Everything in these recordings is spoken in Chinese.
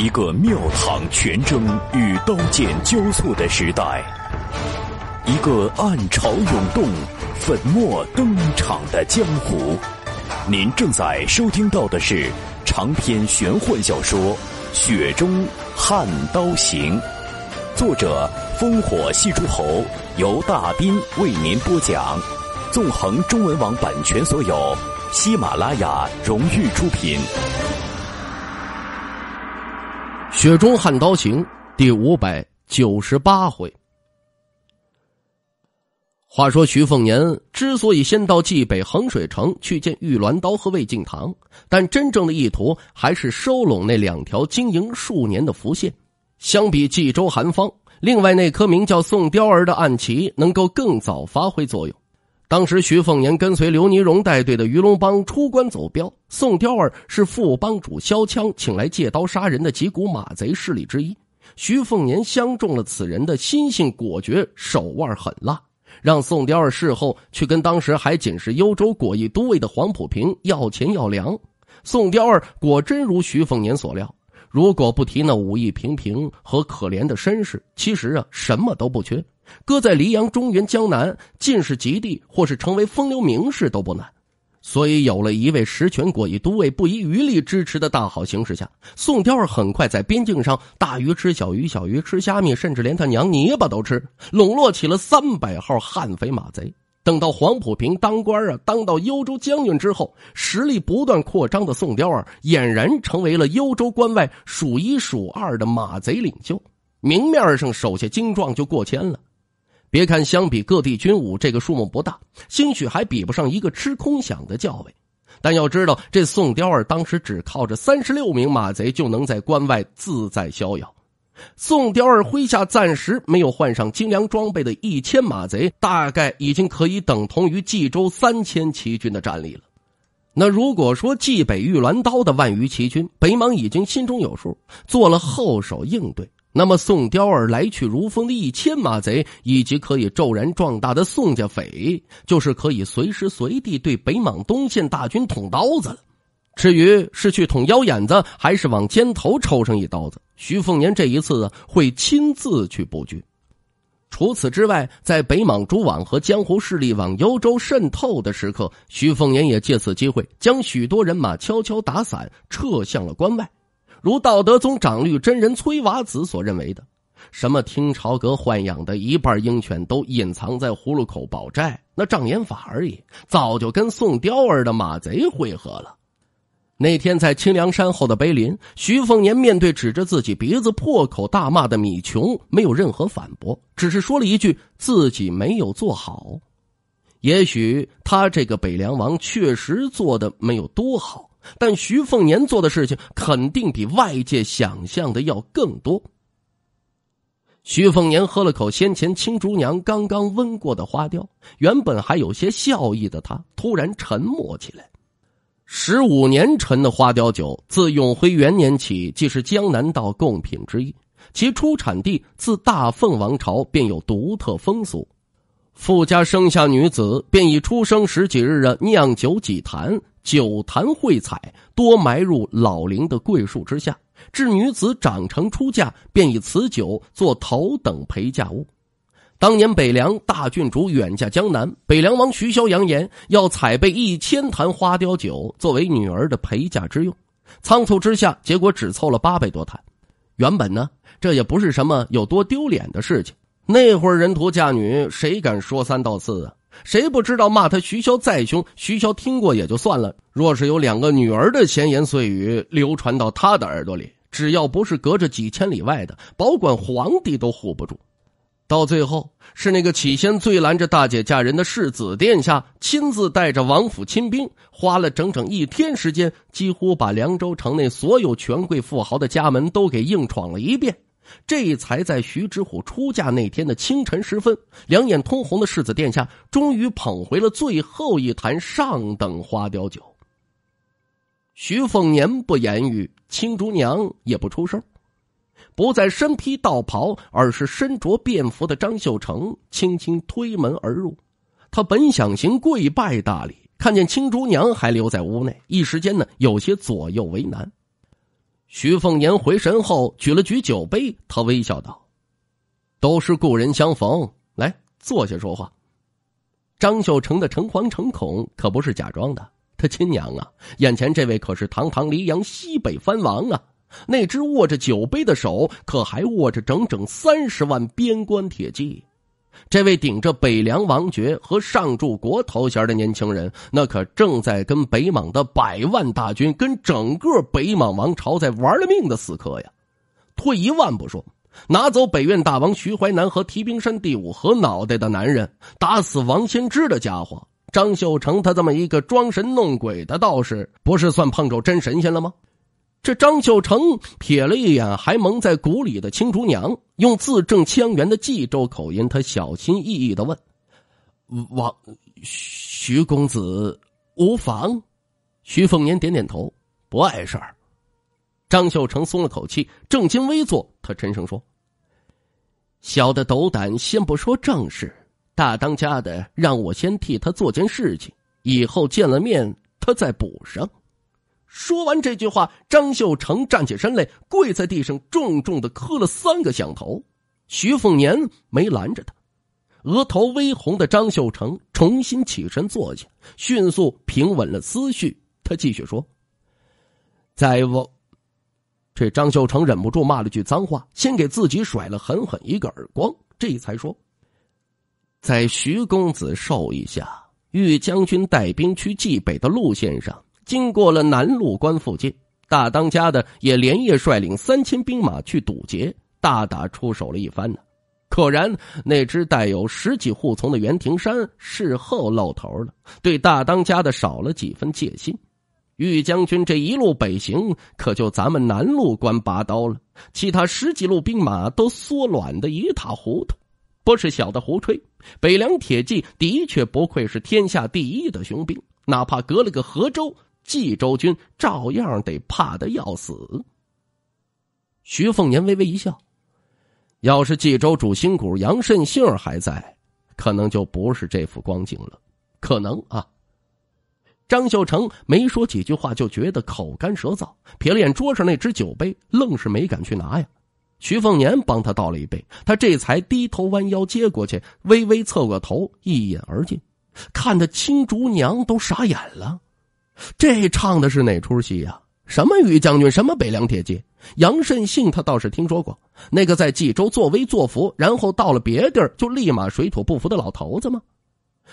一个庙堂权争与刀剑交错的时代，一个暗潮涌动、粉墨登场的江湖。您正在收听到的是长篇玄幻小说《雪中悍刀行》，作者烽火戏诸侯，由大斌为您播讲。纵横中文网版权所有，喜马拉雅荣誉出品。《雪中悍刀行》第五百九十八回。话说徐凤年之所以先到冀北衡水城去见玉鸾刀和魏敬堂，但真正的意图还是收拢那两条经营数年的浮线。相比冀州韩方，另外那颗名叫宋雕儿的暗旗能够更早发挥作用。当时，徐凤年跟随刘尼荣带队的鱼龙帮出关走镖，宋雕儿是副帮主萧枪请来借刀杀人的几股马贼势力之一。徐凤年相中了此人的心性果决，手腕狠辣，让宋雕儿事后去跟当时还仅是幽州果毅都尉的黄埔平要钱要粮。宋雕儿果真如徐凤年所料，如果不提那武艺平平和可怜的身世，其实啊，什么都不缺。搁在黎阳、中原、江南，进士及第，或是成为风流名士都不难。所以，有了一位实权国义都尉不遗余力支持的大好形势下，宋雕儿很快在边境上大鱼吃小鱼，小鱼吃虾米，甚至连他娘泥巴都吃，笼络起了三百号悍匪马贼。等到黄埔平当官啊，当到幽州将军之后，实力不断扩张的宋雕儿俨然成为了幽州关外数一数二的马贼领袖，明面上手下精壮就过千了。别看相比各地军武，这个数目不大，兴许还比不上一个吃空饷的教委。但要知道，这宋雕儿当时只靠着三十六名马贼，就能在关外自在逍遥。宋雕儿麾下暂时没有换上精良装备的一千马贼，大概已经可以等同于冀州三千骑军的战力了。那如果说冀北玉鸾刀的万余骑军，北莽已经心中有数，做了后手应对。那么，宋雕儿来去如风的一千马贼，以及可以骤然壮大的宋家匪，就是可以随时随地对北莽东线大军捅刀子了。至于是去捅腰眼子，还是往肩头抽上一刀子，徐凤年这一次会亲自去布局。除此之外，在北莽诸网和江湖势力往幽州渗透的时刻，徐凤年也借此机会将许多人马悄悄打散，撤向了关外。如道德宗长律真人崔娃子所认为的，什么听朝阁豢养的一半鹰犬都隐藏在葫芦口保寨，那障眼法而已，早就跟宋雕儿的马贼会合了。那天在清凉山后的碑林，徐凤年面对指着自己鼻子破口大骂的米琼，没有任何反驳，只是说了一句自己没有做好。也许他这个北凉王确实做的没有多好。但徐凤年做的事情肯定比外界想象的要更多。徐凤年喝了口先前青竹娘刚刚温过的花雕，原本还有些笑意的他突然沉默起来。十五年陈的花雕酒，自永徽元年起即是江南道贡品之一，其出产地自大凤王朝便有独特风俗。富家生下女子，便以出生十几日的酿酒几坛。酒坛会彩，多埋入老龄的桂树之下，至女子长成出嫁，便以此酒做头等陪嫁物。当年北凉大郡主远嫁江南，北凉王徐骁扬言要采备一千坛花雕酒作为女儿的陪嫁之用，仓促之下，结果只凑了八百多坛。原本呢，这也不是什么有多丢脸的事情。那会儿人图嫁女，谁敢说三道四啊？谁不知道骂他徐骁再凶，徐骁听过也就算了。若是有两个女儿的闲言碎语流传到他的耳朵里，只要不是隔着几千里外的，保管皇帝都护不住。到最后，是那个起先最拦着大姐嫁人的世子殿下，亲自带着王府亲兵，花了整整一天时间，几乎把凉州城内所有权贵富豪的家门都给硬闯了一遍。这才在徐知虎出嫁那天的清晨时分，两眼通红的世子殿下终于捧回了最后一坛上等花雕酒。徐凤年不言语，青竹娘也不出声，不再身披道袍，而是身着便服的张秀成轻轻推门而入。他本想行跪拜大礼，看见青竹娘还留在屋内，一时间呢有些左右为难。徐凤年回神后举了举酒杯，他微笑道：“都是故人相逢，来坐下说话。”张秀成的诚惶诚恐可不是假装的，他亲娘啊，眼前这位可是堂堂黎阳西北藩王啊！那只握着酒杯的手，可还握着整整三十万边关铁骑。这位顶着北凉王爵和上柱国头衔的年轻人，那可正在跟北莽的百万大军、跟整个北莽王朝在玩了命的死磕呀！退一万步说，拿走北院大王徐淮南和提兵山第五河脑袋的男人，打死王先知的家伙，张秀成他这么一个装神弄鬼的道士，不是算碰着真神仙了吗？这张秀成瞥了一眼还蒙在鼓里的青竹娘，用字正腔圆的冀州口音，他小心翼翼的问：“王徐公子无妨？”徐凤年点点头，不碍事儿。张秀成松了口气，正襟危坐，他沉声说：“小的斗胆，先不说正事，大当家的让我先替他做件事情，以后见了面，他再补上。”说完这句话，张秀成站起身来，跪在地上，重重的磕了三个响头。徐凤年没拦着他，额头微红的张秀成重新起身坐下，迅速平稳了思绪。他继续说：“在我……”这张秀成忍不住骂了句脏话，先给自己甩了狠狠一个耳光，这才说：“在徐公子授意下，玉将军带兵去冀北的路线上。”经过了南路关附近，大当家的也连夜率领三千兵马去堵截，大打出手了一番呢。可然那只带有十几护从的袁庭山事后露头了，对大当家的少了几分戒心。玉将军这一路北行，可就咱们南路关拔刀了，其他十几路兵马都缩卵的一塌糊涂。不是小的胡吹，北凉铁骑的确不愧是天下第一的雄兵，哪怕隔了个河州。冀州军照样得怕的要死。徐凤年微微一笑，要是冀州主心骨杨慎杏还在，可能就不是这副光景了。可能啊。张秀成没说几句话，就觉得口干舌燥，瞥了眼桌上那只酒杯，愣是没敢去拿呀。徐凤年帮他倒了一杯，他这才低头弯腰接过去，微微侧过头，一饮而尽，看得青竹娘都傻眼了。这唱的是哪出戏呀？什么于将军，什么北凉铁骑？杨慎信他倒是听说过，那个在冀州作威作福，然后到了别地儿就立马水土不服的老头子吗？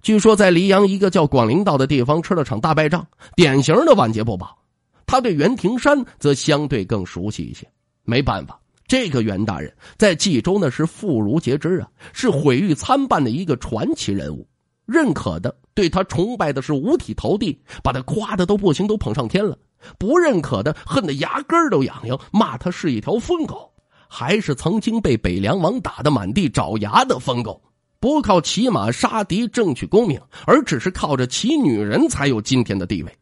据说在黎阳一个叫广陵道的地方吃了场大败仗，典型的晚节不保。他对袁庭山则相对更熟悉一些。没办法，这个袁大人在冀州那是妇孺皆知啊，是毁誉参半的一个传奇人物。认可的对他崇拜的是五体投地，把他夸的都不行，都捧上天了；不认可的恨得牙根都痒痒，骂他是一条疯狗，还是曾经被北凉王打得满地找牙的疯狗。不靠骑马杀敌争取功名，而只是靠着骑女人才有今天的地位。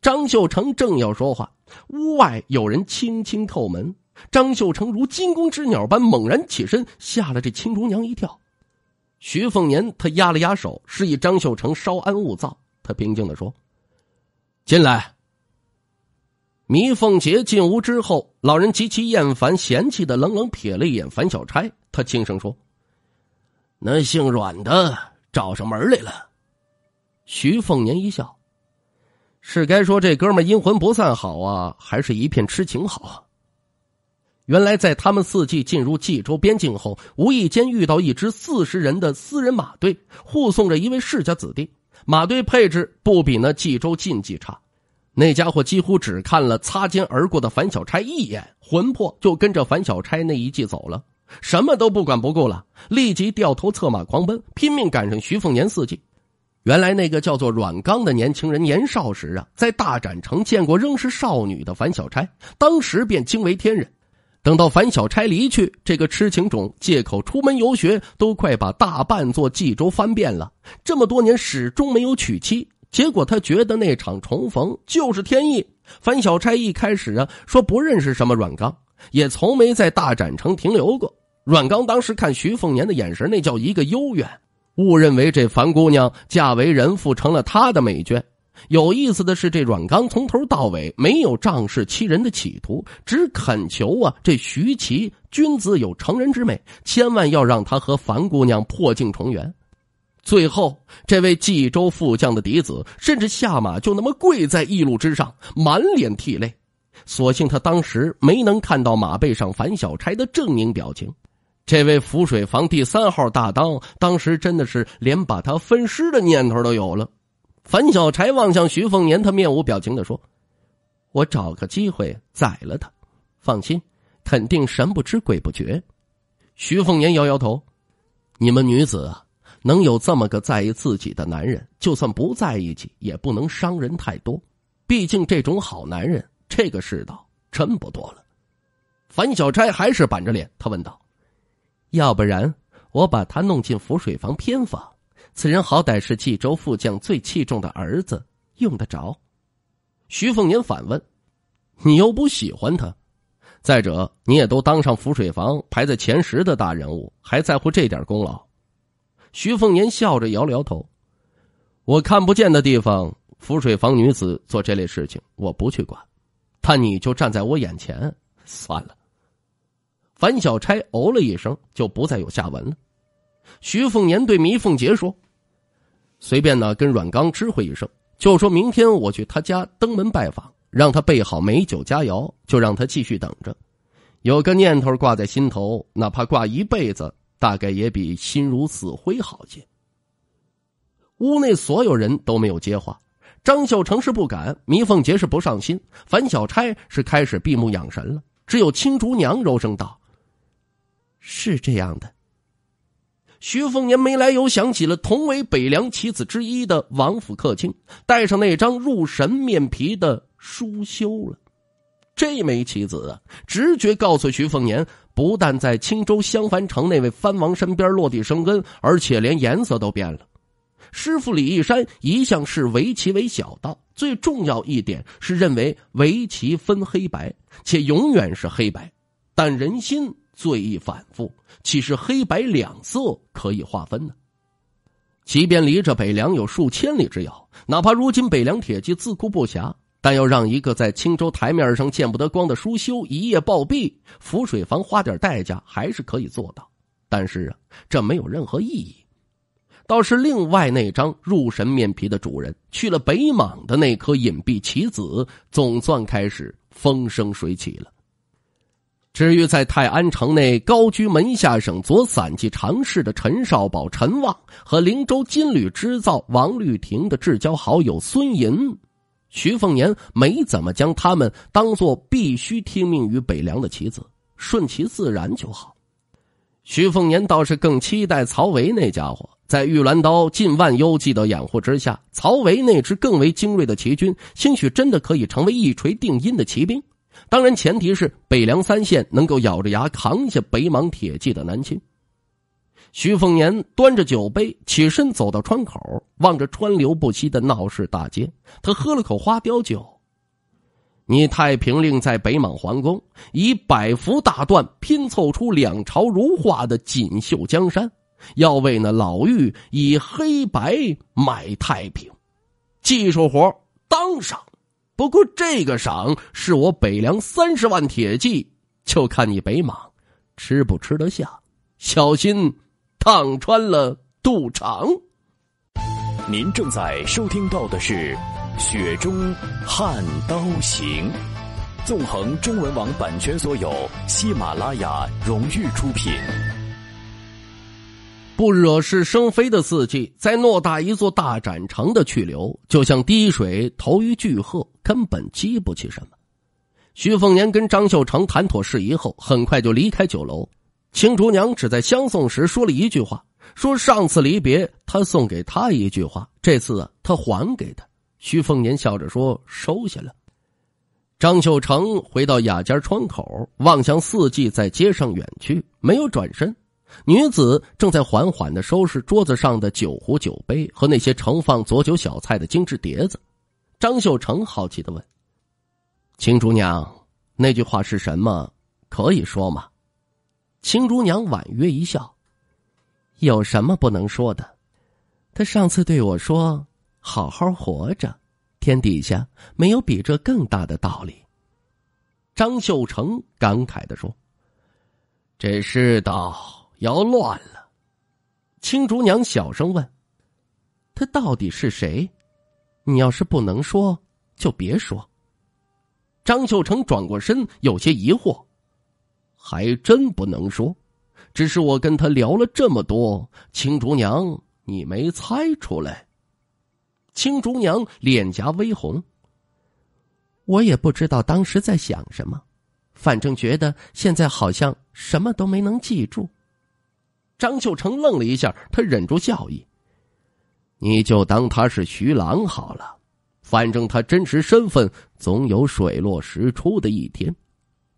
张秀成正要说话，屋外有人轻轻叩门。张秀成如惊弓之鸟般猛然起身，吓了这青竹娘一跳。徐凤年他压了压手，示意张秀成稍安勿躁。他平静的说：“进来。”糜凤杰进屋之后，老人极其厌烦、嫌弃的冷冷瞥了一眼樊小钗，他轻声说：“那姓阮的找上门来了。”徐凤年一笑：“是该说这哥们阴魂不散好啊，还是一片痴情好啊？”原来，在他们四季进入冀州边境后，无意间遇到一支四十人的私人马队，护送着一位世家子弟。马队配置不比那冀州禁忌差。那家伙几乎只看了擦肩而过的樊小钗一眼，魂魄就跟着樊小钗那一骑走了，什么都不管不顾了，立即掉头策马狂奔，拼命赶上徐凤年四季。原来那个叫做阮刚的年轻人，年少时啊，在大展城见过仍是少女的樊小钗，当时便惊为天人。等到樊小钗离去，这个痴情种借口出门游学，都快把大半座冀州翻遍了。这么多年始终没有娶妻，结果他觉得那场重逢就是天意。樊小钗一开始啊说不认识什么阮刚，也从没在大展城停留过。阮刚当时看徐凤年的眼神，那叫一个幽怨，误认为这樊姑娘嫁为人妇成了他的美眷。有意思的是，这阮刚从头到尾没有仗势欺人的企图，只恳求啊，这徐琪君子有成人之美，千万要让他和樊姑娘破镜重圆。最后，这位冀州副将的嫡子甚至下马就那么跪在驿路之上，满脸涕泪。所幸他当时没能看到马背上樊小钗的狰狞表情。这位浮水房第三号大当，当时真的是连把他分尸的念头都有了。樊小钗望向徐凤年，他面无表情的说：“我找个机会宰了他，放心，肯定神不知鬼不觉。”徐凤年摇摇头：“你们女子啊，能有这么个在意自己的男人，就算不在一起，也不能伤人太多。毕竟这种好男人，这个世道真不多了。”樊小钗还是板着脸，他问道。要不然，我把他弄进浮水房偏房。此人好歹是冀州副将最器重的儿子，用得着？徐凤年反问：“你又不喜欢他？再者，你也都当上浮水房排在前十的大人物，还在乎这点功劳？”徐凤年笑着摇了摇头：“我看不见的地方，浮水房女子做这类事情，我不去管。但你就站在我眼前，算了。”樊小钗哦了一声，就不再有下文了。徐凤年对糜凤杰说：“随便呢，跟阮刚知会一声，就说明天我去他家登门拜访，让他备好美酒佳肴，就让他继续等着。有个念头挂在心头，哪怕挂一辈子，大概也比心如死灰好些。”屋内所有人都没有接话，张秀成是不敢，糜凤杰是不上心，樊小钗是开始闭目养神了，只有青竹娘柔声道。是这样的，徐凤年没来由想起了同为北凉棋子之一的王府客卿，带上那张入神面皮的舒修了。这枚棋子啊，直觉告诉徐凤年，不但在青州襄樊城那位藩王身边落地生根，而且连颜色都变了。师傅李义山一向视围棋为小道，最重要一点是认为围棋分黑白，且永远是黑白，但人心。最易反复，岂是黑白两色可以划分呢？即便离着北凉有数千里之遥，哪怕如今北凉铁骑自顾不暇，但要让一个在青州台面上见不得光的书修一夜暴毙，浮水房花点代价还是可以做到。但是啊，这没有任何意义。倒是另外那张入神面皮的主人去了北莽的那颗隐蔽棋子，总算开始风生水起了。至于在泰安城内高居门下省左散骑常侍的陈少保陈旺和灵州金缕织造王绿婷的至交好友孙银，徐凤年没怎么将他们当做必须听命于北凉的棋子，顺其自然就好。徐凤年倒是更期待曹维那家伙，在玉兰刀近万幽记的掩护之下，曹维那支更为精锐的骑军，兴许真的可以成为一锤定音的骑兵。当然，前提是北凉三县能够咬着牙扛下北莽铁骑的南侵。徐凤年端着酒杯起身走到窗口，望着川流不息的闹市大街，他喝了口花雕酒。你太平令在北莽皇宫以百幅大缎拼凑出两朝如画的锦绣江山，要为那老妪以黑白买太平，技术活当上。不过这个赏是我北凉三十万铁骑，就看你北莽吃不吃得下，小心烫穿了肚肠。您正在收听到的是《雪中悍刀行》，纵横中文网版权所有，喜马拉雅荣誉出品。不惹是生非的四季，在偌大一座大展城的去留，就像滴水投于巨壑，根本激不起什么。徐凤年跟张秀成谈妥事宜后，很快就离开酒楼。青竹娘只在相送时说了一句话：“说上次离别，他送给他一句话，这次啊，他还给他。”徐凤年笑着说：“收下了。”张秀成回到雅间窗口，望向四季在街上远去，没有转身。女子正在缓缓的收拾桌子上的酒壶、酒杯和那些盛放佐酒小菜的精致碟子。张秀成好奇的问：“青竹娘，那句话是什么？可以说吗？”青竹娘婉约一笑：“有什么不能说的？他上次对我说：‘好好活着，天底下没有比这更大的道理。张秀成感慨的说：“这世道要乱了。”青竹娘小声问：“他到底是谁？你要是不能说，就别说。”张秀成转过身，有些疑惑：“还真不能说，只是我跟他聊了这么多，青竹娘，你没猜出来？”青竹娘脸颊微红。我也不知道当时在想什么，反正觉得现在好像什么都没能记住。张秀成愣了一下，他忍住笑意：“你就当他是徐郎好了，反正他真实身份总有水落石出的一天，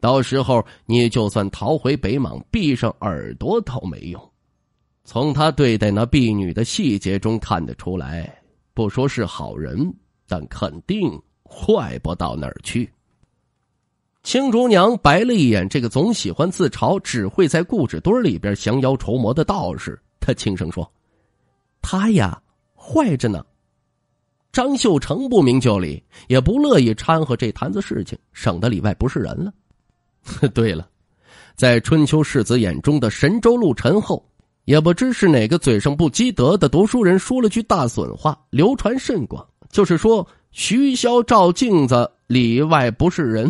到时候你就算逃回北莽，闭上耳朵都没用。从他对待那婢女的细节中看得出来，不说是好人，但肯定……”坏不到哪儿去。青竹娘白了一眼这个总喜欢自嘲、只会在故纸堆里边降妖除魔的道士，她轻声说：“他呀，坏着呢。”张秀成不明就里，也不乐意掺和这坛子事情，省得里外不是人了。对了，在春秋世子眼中的神州陆沉后，也不知是哪个嘴上不积德的读书人说了句大损话，流传甚广，就是说。徐骁照镜子里外不是人。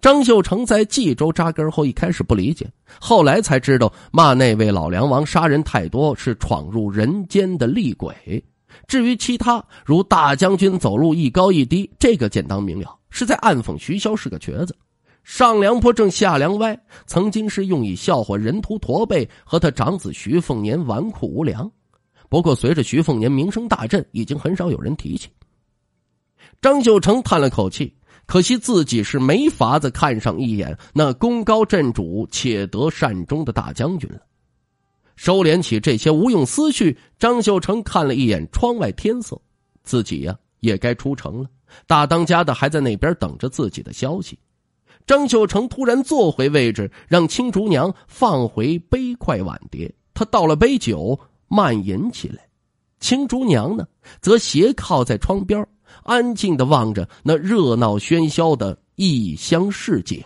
张秀成在冀州扎根后，一开始不理解，后来才知道骂那位老梁王杀人太多，是闯入人间的厉鬼。至于其他，如大将军走路一高一低，这个简单明了，是在暗讽徐骁是个瘸子。上梁坡正下梁歪，曾经是用以笑话人秃驼背和他长子徐凤年纨绔无良。不过随着徐凤年名声大振，已经很少有人提起。张秀成叹了口气，可惜自己是没法子看上一眼那功高震主且得善终的大将军了。收敛起这些无用思绪，张秀成看了一眼窗外天色，自己呀也该出城了。大当家的还在那边等着自己的消息。张秀成突然坐回位置，让青竹娘放回杯筷碗碟，他倒了杯酒，慢饮起来。青竹娘呢，则斜靠在窗边安静的望着那热闹喧嚣的异乡市井。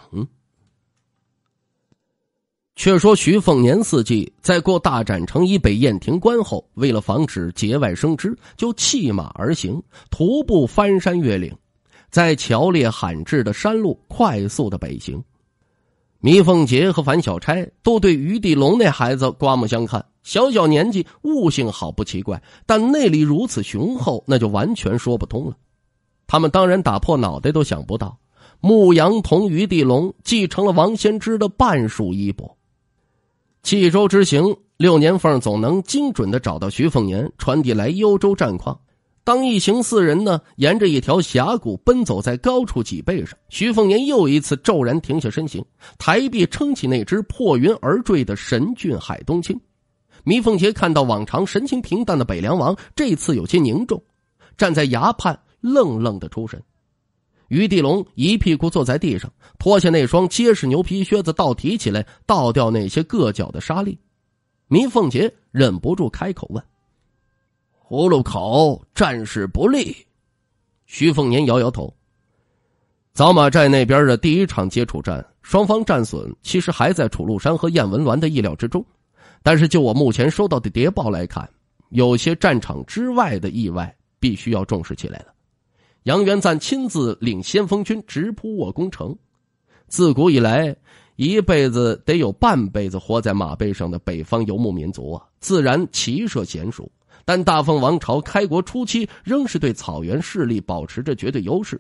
却说徐凤年四季在过大展城以北雁亭关后，为了防止节外生枝，就弃马而行，徒步翻山越岭，在桥列罕至的山路快速的北行。糜凤杰和樊小钗都对于地龙那孩子刮目相看。小小年纪，悟性好不奇怪，但内力如此雄厚，那就完全说不通了。他们当然打破脑袋都想不到，牧羊童于地龙继承了王先知的半数衣钵。冀州之行，六年凤总能精准的找到徐凤年，传递来幽州战况。当一行四人呢，沿着一条峡谷奔走在高处脊背上，徐凤年又一次骤然停下身形，抬臂撑起那只破云而坠的神骏海东青。糜凤杰看到往常神情平淡的北凉王，这次有些凝重，站在崖畔愣愣的出神。于地龙一屁股坐在地上，脱下那双结实牛皮靴子，倒提起来，倒掉那些硌脚的沙粒。糜凤杰忍不住开口问：“葫芦口战事不利？”徐凤年摇摇头。早马寨那边的第一场接触战，双方战损其实还在楚禄山和燕文鸾的意料之中。但是，就我目前收到的谍报来看，有些战场之外的意外必须要重视起来了。杨元赞亲自领先锋军直扑卧宫城。自古以来，一辈子得有半辈子活在马背上的北方游牧民族啊，自然骑射娴熟。但大凤王朝开国初期，仍是对草原势力保持着绝对优势。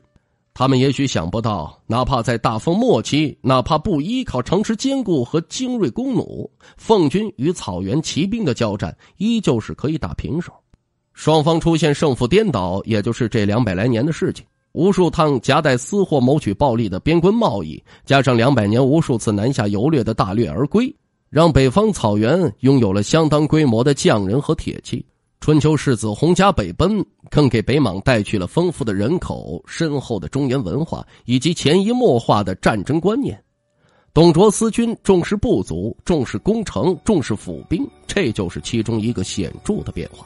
他们也许想不到，哪怕在大风末期，哪怕不依靠城池坚固和精锐弓弩，奉军与草原骑兵的交战依旧是可以打平手。双方出现胜负颠倒，也就是这两百来年的事情。无数趟夹带私货谋取暴利的边关贸易，加上两百年无数次南下游掠的大掠而归，让北方草原拥有了相当规模的匠人和铁器。春秋世子洪家北奔，更给北莽带去了丰富的人口、深厚的中原文化以及潜移默化的战争观念。董卓思军重视部族，重视攻城，重视府兵，这就是其中一个显著的变化。